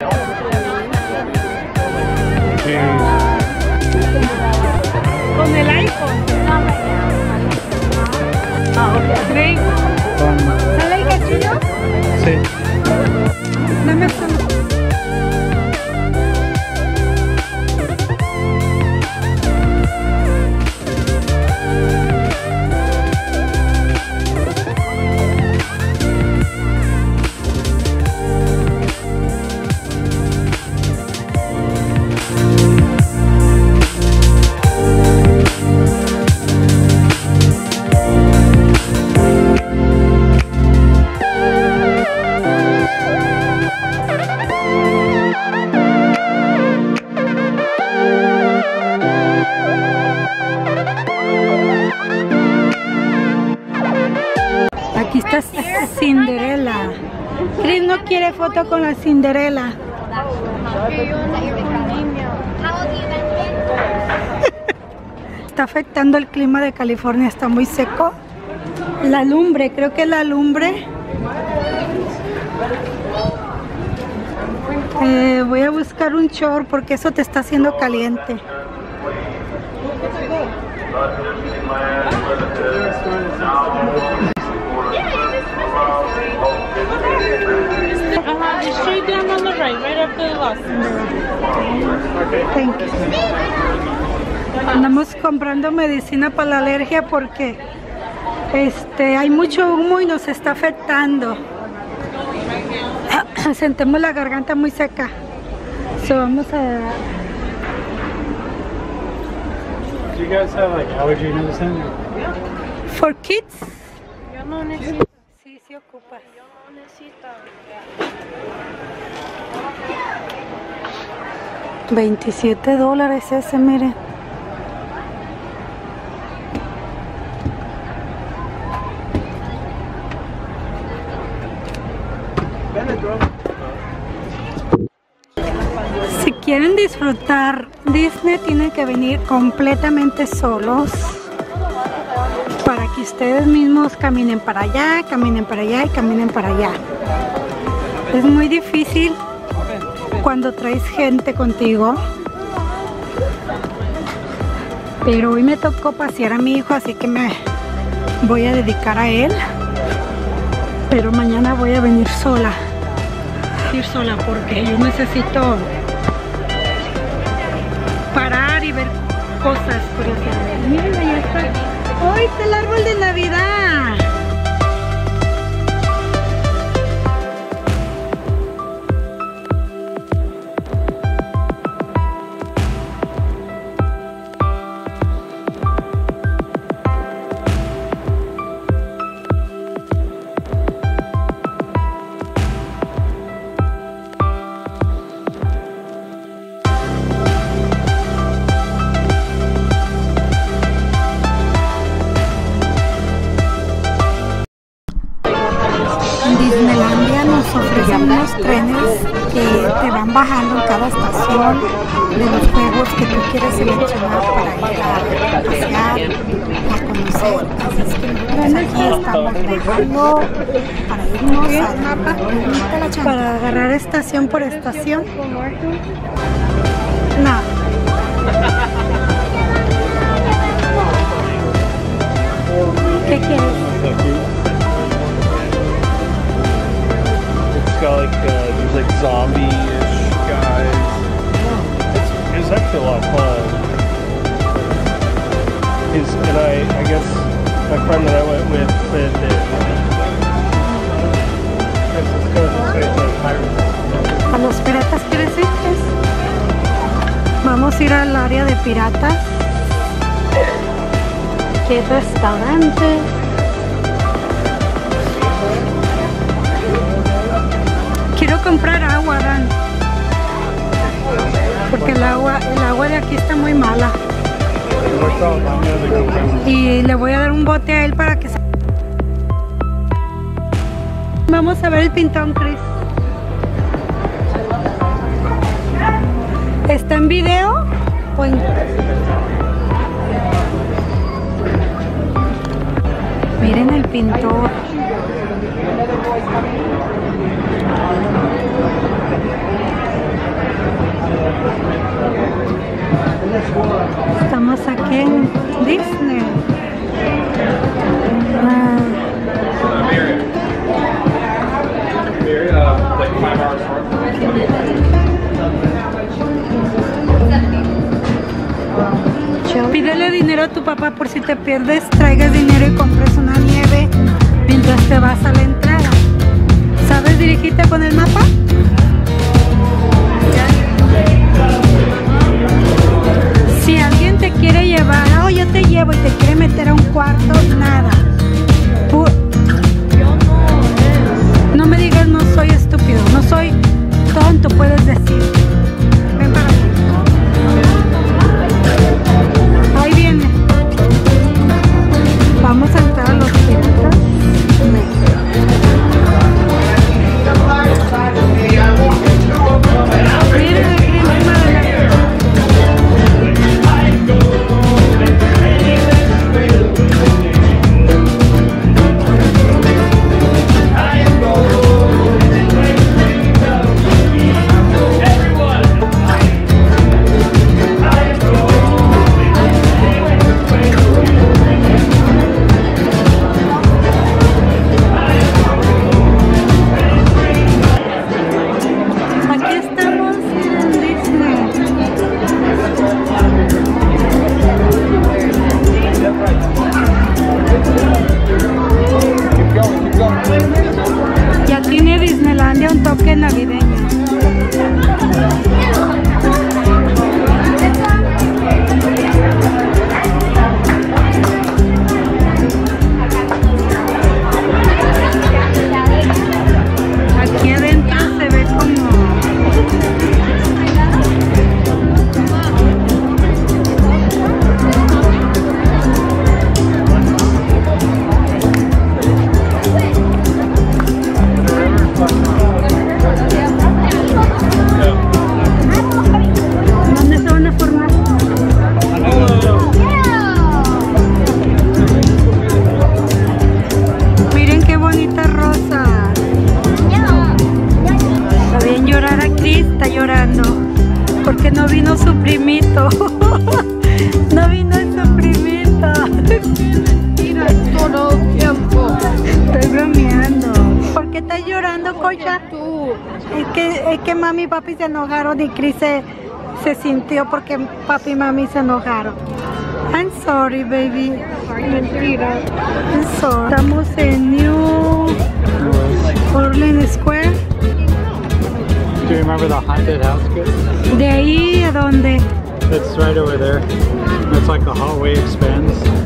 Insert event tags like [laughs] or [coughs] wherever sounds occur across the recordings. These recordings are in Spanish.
Con el iPhone. Ah, ok. Ven. ¿Sale el cachillo? Sí. Dame esto. Foto con la Cinderella. Está afectando el clima de California, está muy seco. La lumbre, creo que la lumbre. Eh, voy a buscar un short porque eso te está haciendo caliente. Just straight down on the right, right after the last. Thank you. Andamos comprando medicina para la alergia porque este hay mucho humo y nos está afectando. [coughs] Sentemos la garganta muy seca. So vamos a Do you guys have like allergy medicine? for kids. Yo no necesito, Sí, sí ocupas. yo necesito. 27 dólares ese, mire. Si quieren disfrutar Disney tienen que venir completamente solos que ustedes mismos caminen para allá, caminen para allá y caminen para allá. Es muy difícil cuando traes gente contigo. Pero hoy me tocó pasear a mi hijo, así que me voy a dedicar a él. Pero mañana voy a venir sola. Ir sola porque yo necesito parar y ver cosas por Miren, allá está. ¡Hoy está el árbol de Navidad! Trenes que te van bajando en cada estación de los juegos que tú quieres seleccionar para ir a pasear, a conocer. Así es que nosotros aquí estamos bajando para irnos a, para agarrar estación por estación. No. ¿Qué quieres? Got like uh, there's like zombie-ish guys. It's, it's actually a lot of fun. His and I, I guess my friend that I went with said that. Is. ¿A los piratas quieres ir? Vamos a ir al área de piratas. ¿Qué restaurante? voy a dar un bote a él para que se... Vamos a ver el pintón, Chris. ¿Está en video o en... Miren el pintor. Estamos aquí en Disney. Pídele dinero a tu papá por si te pierdes, traigas dinero y compres una mierda. goodness. Vino su primito. [laughs] no vino su primito. Mira todo el tiempo. Estoy bromeando. ¿Por qué estás llorando, Cocha? Tú. Es que, es que mami y papi se enojaron y Chris se, se sintió porque papi y mami se enojaron. I'm sorry, baby. Mentira. I'm sorry. Estamos en New Orleans Square. Do you remember the haunted house kid? De ahí a donde. It's right over there. It's like the hallway expands.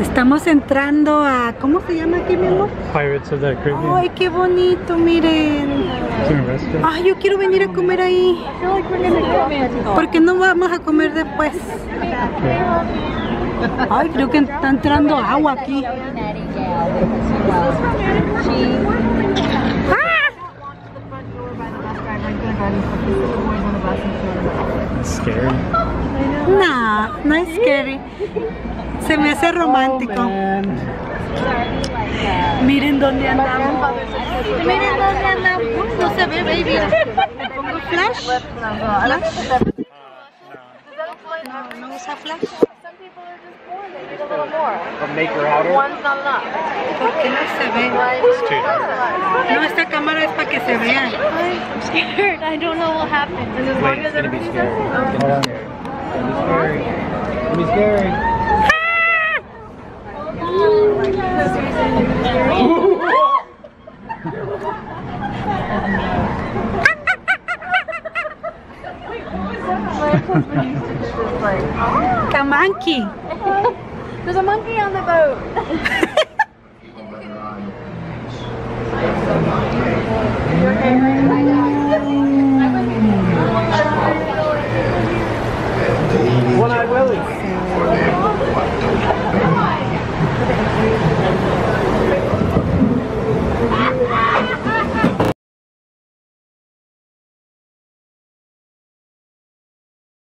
Estamos entrando a, ¿cómo se llama aquí, mi amor? Pirates of the Caribbean. Ay, qué bonito, miren. Ay, yo quiero venir a comer ahí. ¿Por qué no vamos a comer después? Ay, creo que está entrando agua aquí. It's scary. No, no es scary. Se romántico. Miren dónde andamos. Miren dónde andamos. No se ve, baby. ¿Le pongo flash? ¿Flash? No, no usa flash. ¿Por qué no se ve? No, esta cámara es para que se vea. I'm scared. I don't know what happened. Wait, it's gonna be scary. Hold on. It's gonna be scary. A monkey. [laughs] There's a monkey on the boat. [laughs]